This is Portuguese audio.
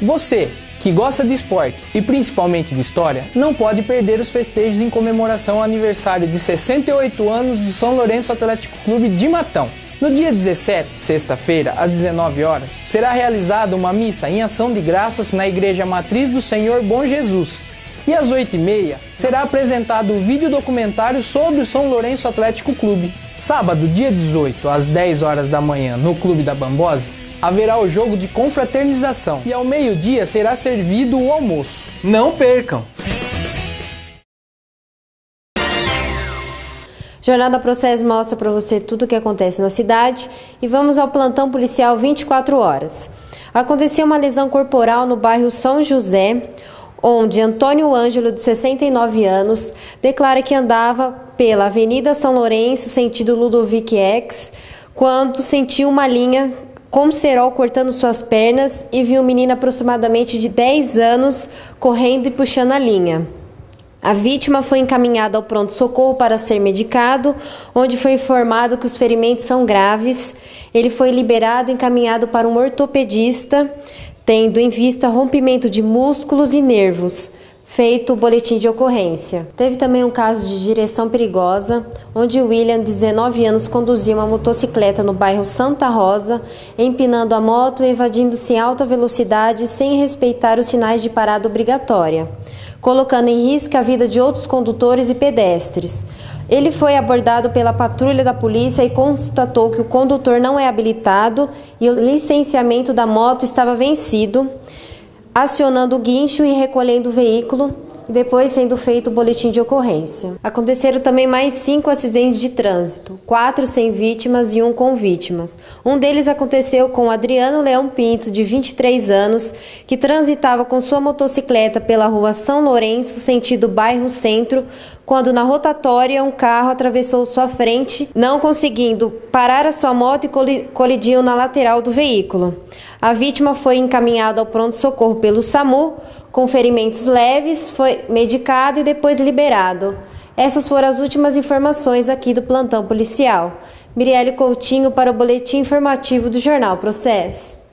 Você, que gosta de esporte e principalmente de história, não pode perder os festejos em comemoração ao aniversário de 68 anos do São Lourenço Atlético Clube de Matão. No dia 17, sexta-feira, às 19 horas, será realizada uma missa em ação de graças na Igreja Matriz do Senhor Bom Jesus. E às 8h30 será apresentado o vídeo documentário sobre o São Lourenço Atlético Clube. Sábado, dia 18, às 10 horas da manhã, no Clube da Bambose, haverá o jogo de confraternização e ao meio-dia será servido o almoço. Não percam! Jornada Processo mostra para você tudo o que acontece na cidade e vamos ao plantão policial 24 horas. Aconteceu uma lesão corporal no bairro São José, onde Antônio Ângelo, de 69 anos, declara que andava pela Avenida São Lourenço, sentido Ludovic X, quando sentiu uma linha com cerol cortando suas pernas e viu um menino aproximadamente de 10 anos correndo e puxando a linha. A vítima foi encaminhada ao pronto-socorro para ser medicado, onde foi informado que os ferimentos são graves. Ele foi liberado e encaminhado para um ortopedista, tendo em vista rompimento de músculos e nervos feito o boletim de ocorrência. Teve também um caso de direção perigosa, onde William, 19 anos, conduzia uma motocicleta no bairro Santa Rosa, empinando a moto e evadindo-se em alta velocidade sem respeitar os sinais de parada obrigatória, colocando em risco a vida de outros condutores e pedestres. Ele foi abordado pela patrulha da polícia e constatou que o condutor não é habilitado e o licenciamento da moto estava vencido acionando o guincho e recolhendo o veículo, depois sendo feito o boletim de ocorrência. Aconteceram também mais cinco acidentes de trânsito, quatro sem vítimas e um com vítimas. Um deles aconteceu com Adriano Leão Pinto, de 23 anos, que transitava com sua motocicleta pela rua São Lourenço, sentido bairro Centro, quando na rotatória um carro atravessou sua frente, não conseguindo parar a sua moto e colidiu na lateral do veículo. A vítima foi encaminhada ao pronto-socorro pelo SAMU, com ferimentos leves, foi medicado e depois liberado. Essas foram as últimas informações aqui do plantão policial. Mirielle Coutinho para o boletim informativo do Jornal Processo.